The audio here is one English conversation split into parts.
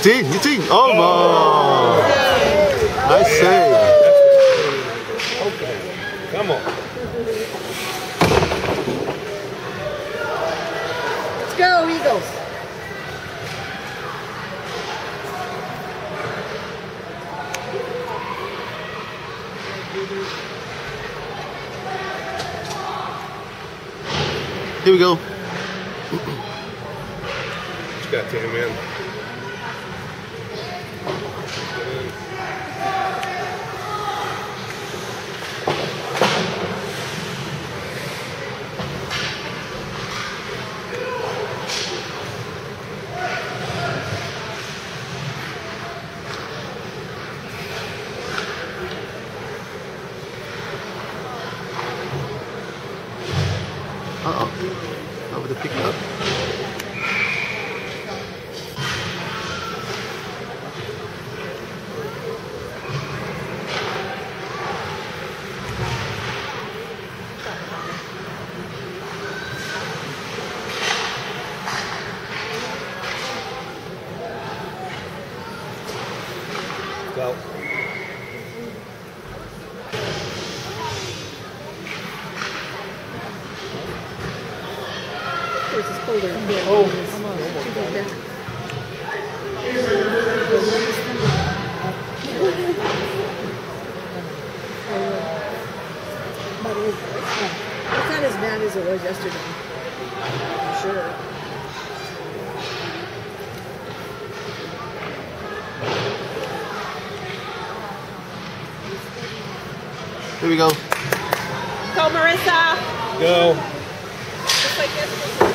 It's in, it's in. Oh, my. Nice save. Okay. Come on. Let's go Eagles. Here we go. Of course, it's here. Oh, Come on, too far back. But it- it's not as bad as it was yesterday. For sure. Here we go. Go, Marissa. Go. Just like yesterday.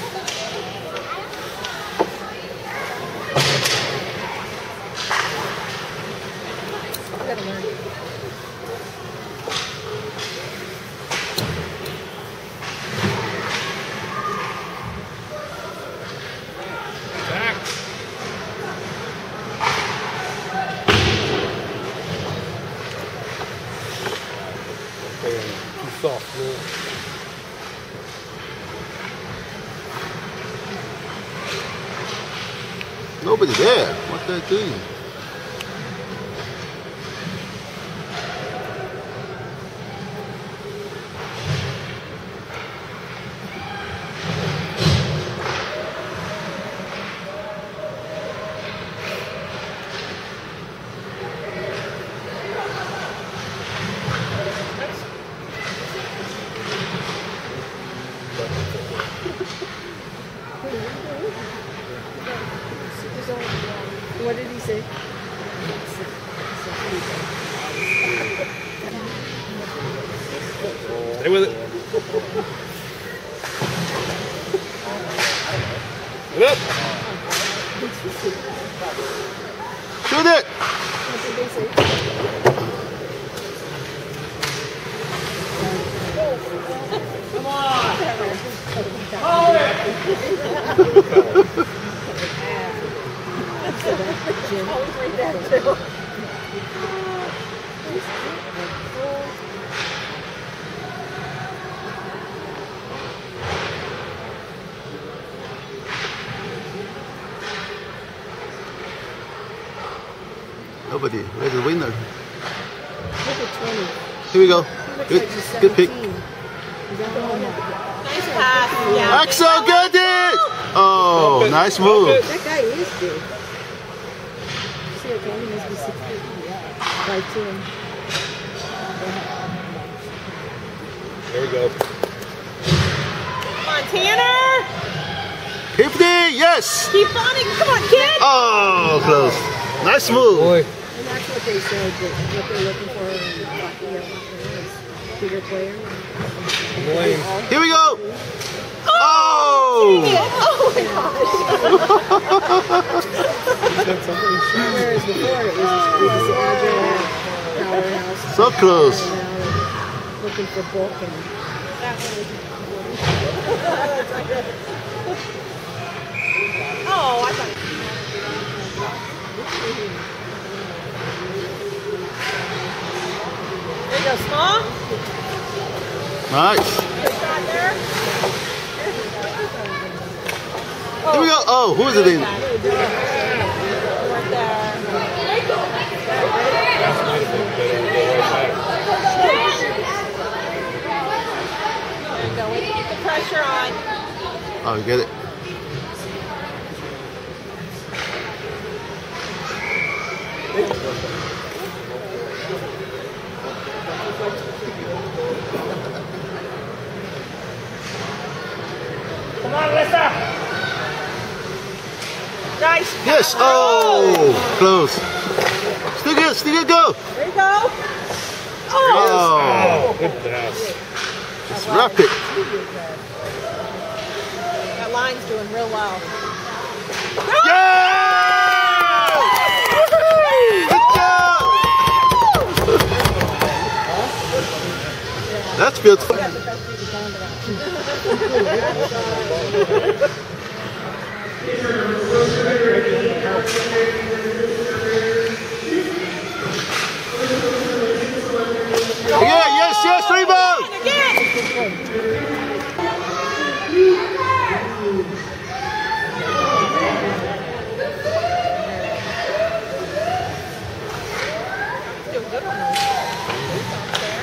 there. What they're doing? What did he say? Stay with it. Get up. Shoot it! What did they say? Jim. Always read that too. Nobody. Where's the winner? Look at 20. Here we go. Good, like good pick. 17. Is that the one that- Nice pass. Yeah. Axel, get it! Oh, nice move. That guy is big. See, okay, he must be six feet. Yeah. Right to him. There we go. Come on, Tanner. yes. Keep running. Come on, kid. Oh, close. Nice move. Boy. And that's what they said, that what they're looking for in hockey or bigger player. Blaine. Here we go. Oh. Oh my gosh. Whereas before it was this agile powerhouse. So close. And now they're looking for bulk and Oh, I thought. There you go, small. Nice. Good shot there. Here we go. Oh, who is it in? Right there. There you go. We keep the pressure on. Oh, you get it. Nice. Yes. Oh. oh, close. Still good. Still good. Go. There you go. Oh. Oh, Oh, good pass. just wrap it. That line's doing real well. Yeah! Good job. That's beautiful. Yeah, yes, yes, rebound. Again. Doing good on those rebounds there.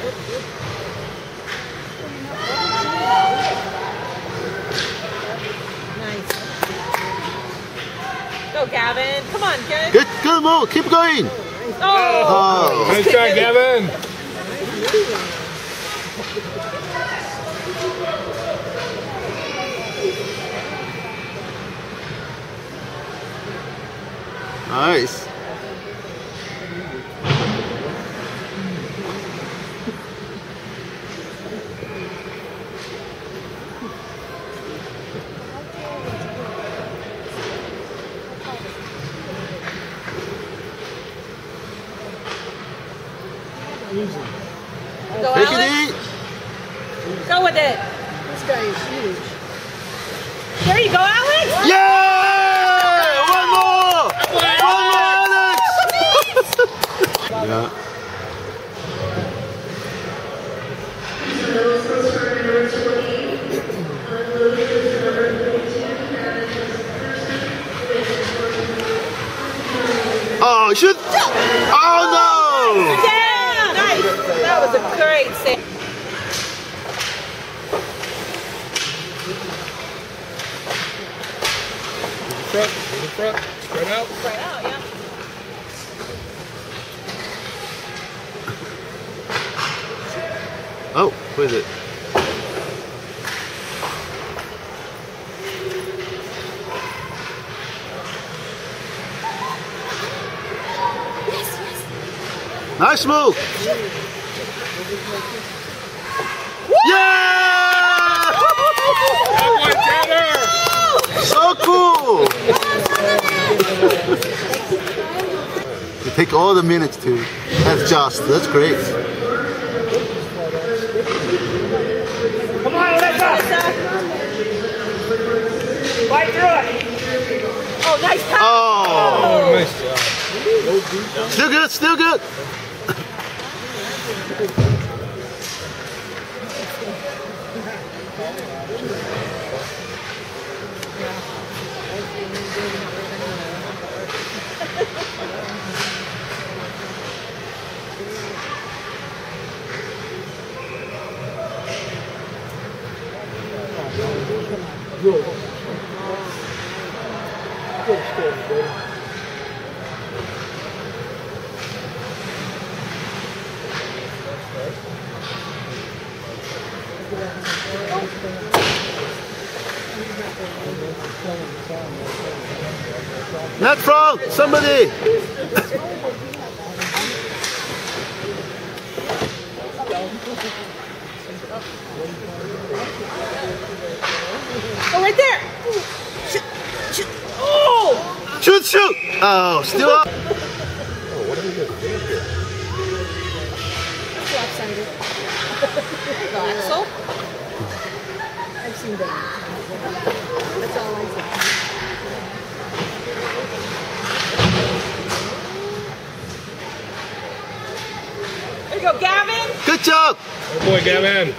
Good see. Nice. Go, Gavin. Come on, get it. Good, good move. Keep going. Oh, Oh, Nice try, Gavin. nice. go, Take Alex. it easy. Go with it. this guy is huge. There you go, Alex. Yeah! One more! One more, Alex! Yeah. Oh, shoot! Oh no! Yeah, nice. That was a great save. Front. Front. Spread out. Right out, yeah. Oh, who is it? Nice move. Yeah! So cool. you take all the minutes to adjust. That's great. Still good, still good. Good story, baby. Oh, right there. Shoot, shoot. Oh! Shoot, shoot. Oh, still up. oh what are we doing The axle. I've seen that. That's all I see. There you go, Gavin. Good job. Oh boy, Gavin.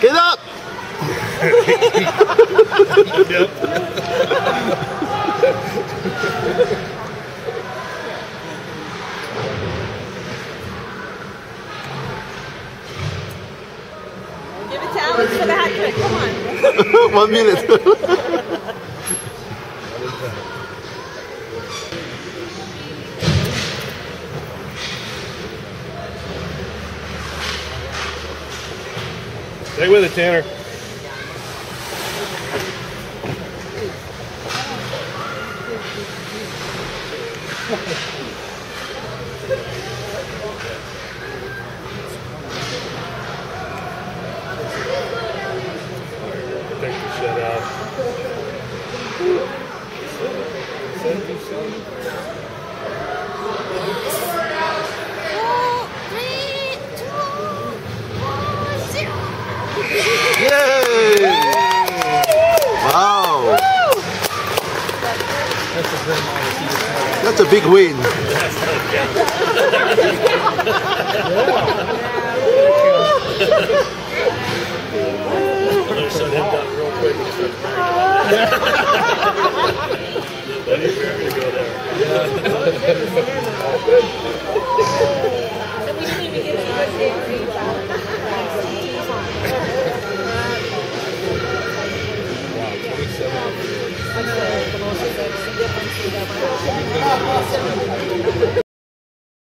Get up. Yep. Give it to Alex for the hat trick. Come on. One minute. Stay with it, Tanner. Wow. That's a big win. Shut him down real quick.